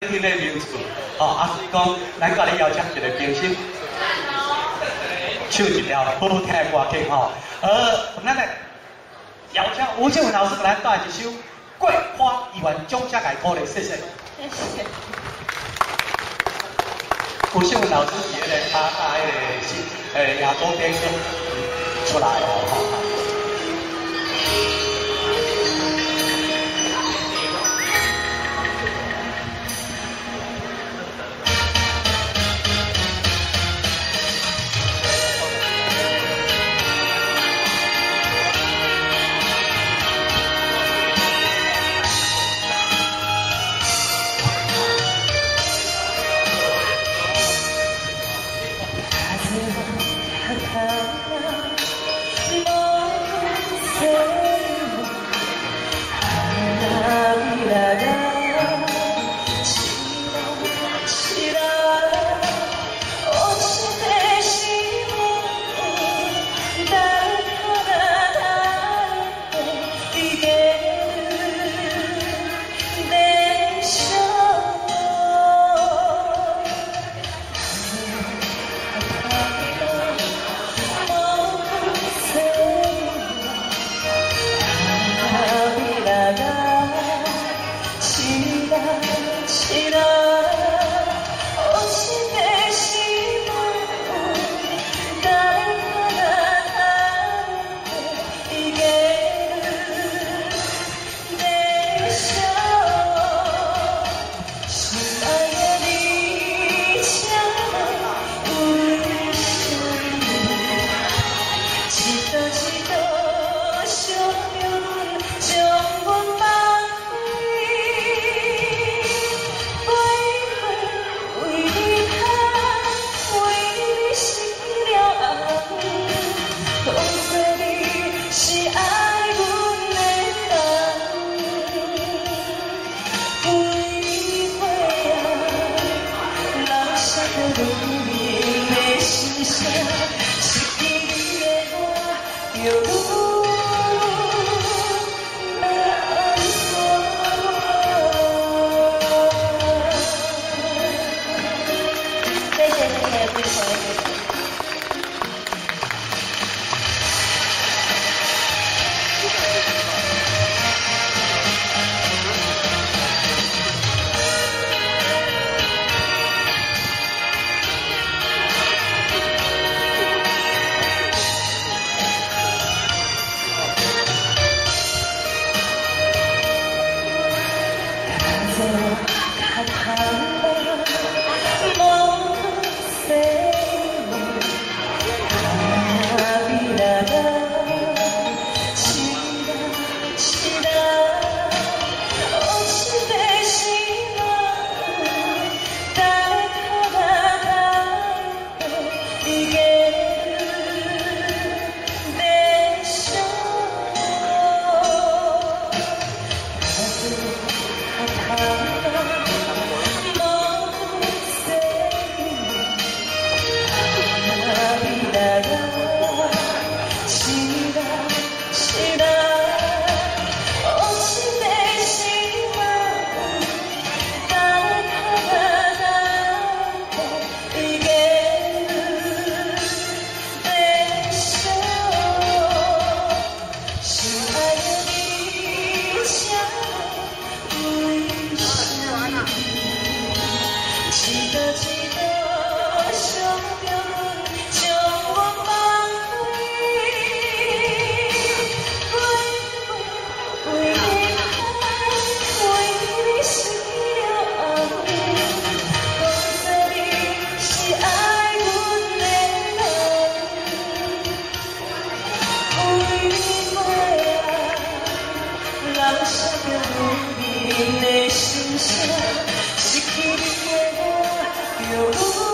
听的名字，哦，啊，所以讲，咱甲你邀请一个评审，唱一条好听的歌曲，吼，呃，咱来邀请吴建文老师给咱带一首《桂花一碗》，中下改歌的，谢谢。谢谢。吴建文老师是那个他他那个是诶亚洲边个出来哦。知ら你 Güneşin şah, şikirin baba, yorulur.